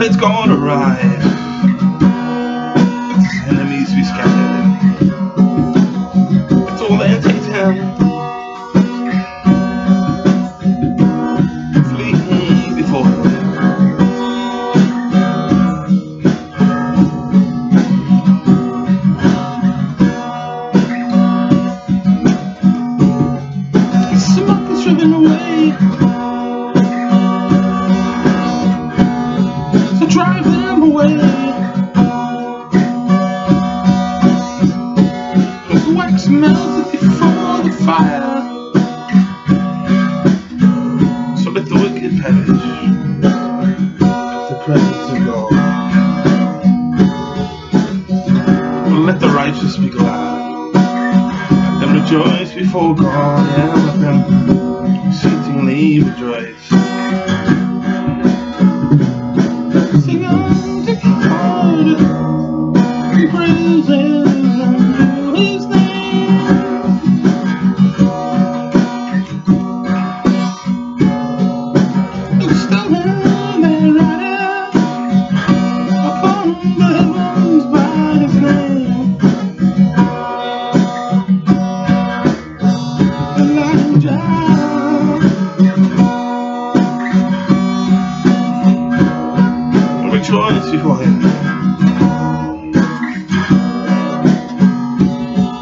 Let's go on a ride. Before the fire. So let the wicked perish. Let the presence of God. Let the righteous be glad. Let them rejoice before God. Yeah, let them exceedingly rejoice.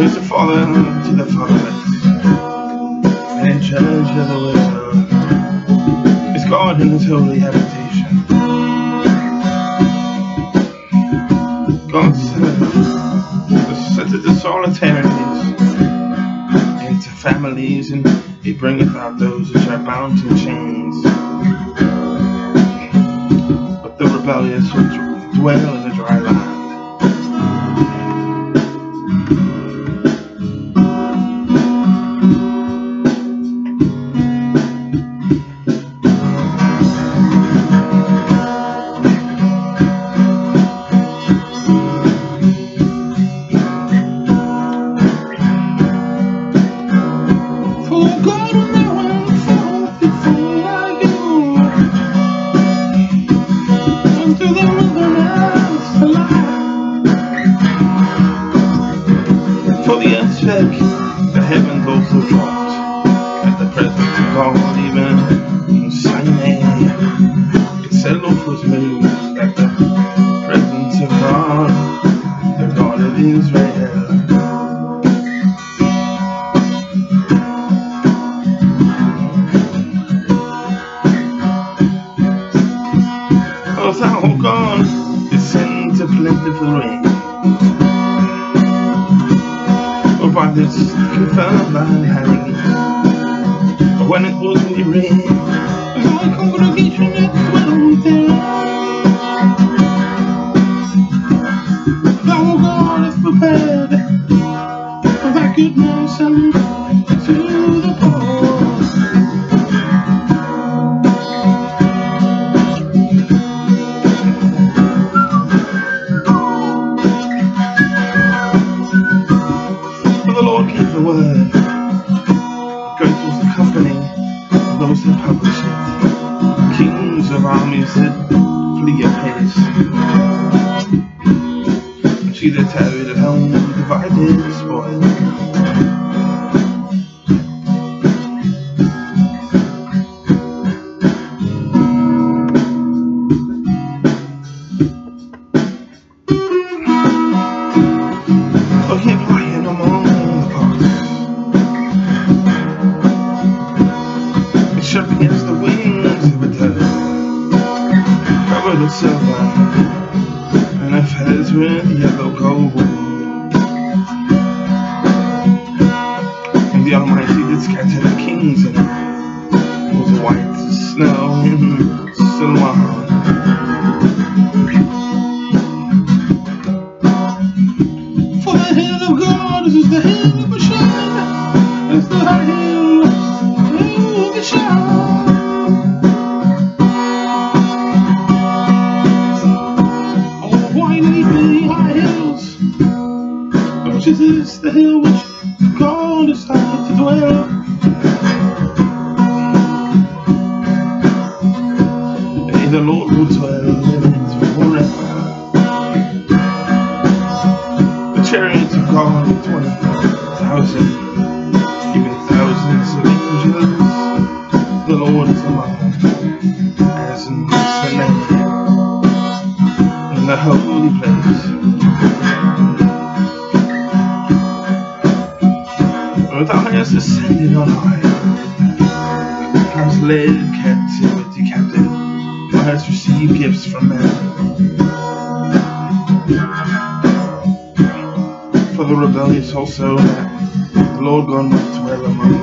He's the father to the fatherless, and judge of the widow. Is God in his holy habitation. God setteth the solitaries into families, and he bringeth out those which are bound in chains. But the rebellious dw- dwell in the dry land. For the spake, the heavens also dropped, at the presence of God, even in Sinai. Itself was moved at the presence of God, the God of Israel. O thou God, descend to plentiful rain. This confirm thine hand. When it was we rain, my Lord crazy because cover the silver and a it's red, yellow gold. And the Almighty did scatter the kings and it was white as snow. To dwell? May the Lord will dwell in it forever. The chariots of God are twenty thousand, even thousands of angels. The Lord is among Thou on high, hast led captivity captive, thou hast received gifts from men. For the rebellious also, the Lord God will dwell among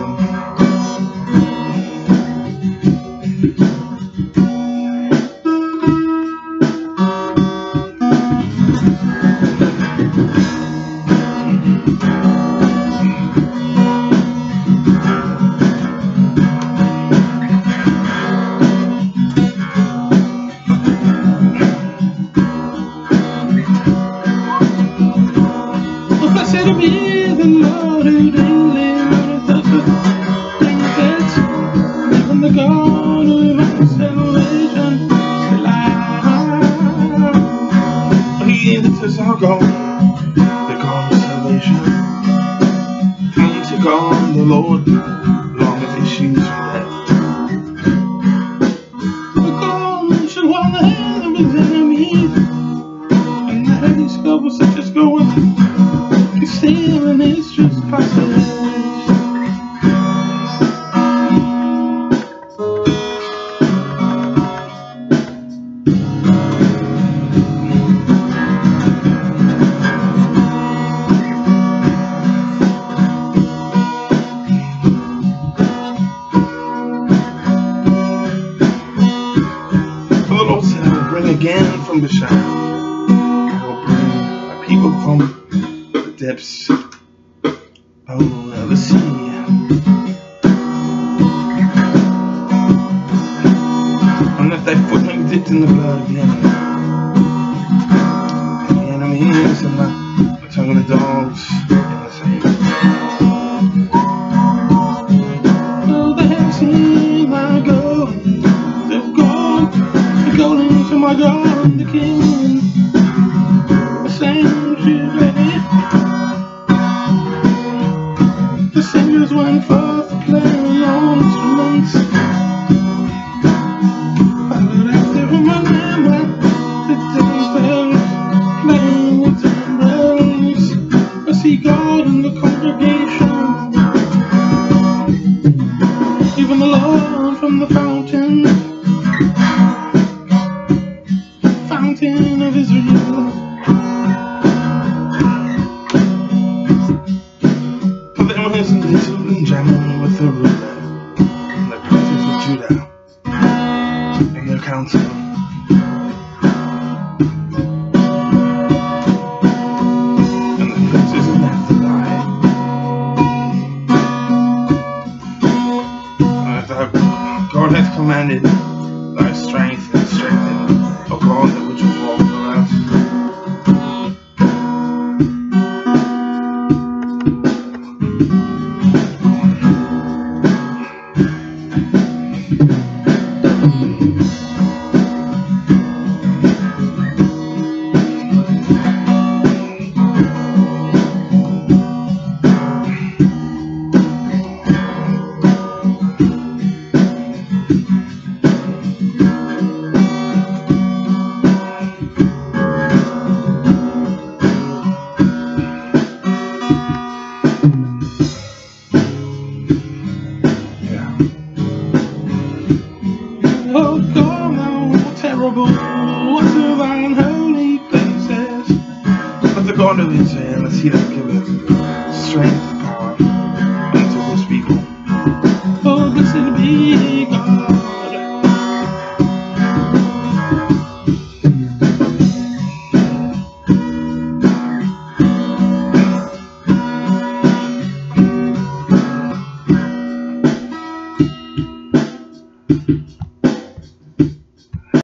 his enemies, and that he discovers such as goeth stealing his I will bring a people from the depths of the sea. And let thy foot may be dipped in the blood of the enemy. The enemies and the, the tongue of the dogs in the same. They have seen my. They've gone, to my the God hath commanded thy strength strength